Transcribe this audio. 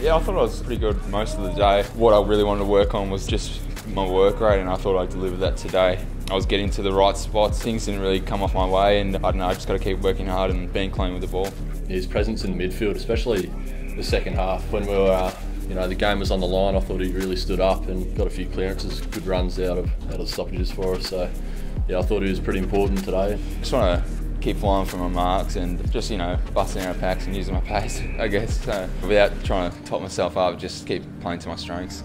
Yeah, I thought I was pretty good most of the day. What I really wanted to work on was just my work rate, and I thought I'd deliver that today. I was getting to the right spots. Things didn't really come off my way, and I don't know. I just got to keep working hard and being clean with the ball. His presence in the midfield, especially the second half when we were. Uh, you know, the game was on the line. I thought he really stood up and got a few clearances, good runs out of out of stoppages for us. So, yeah, I thought he was pretty important today. Just want to keep flying for my marks and just, you know, busting out packs and using my pace, I guess. So without trying to top myself up, just keep playing to my strengths.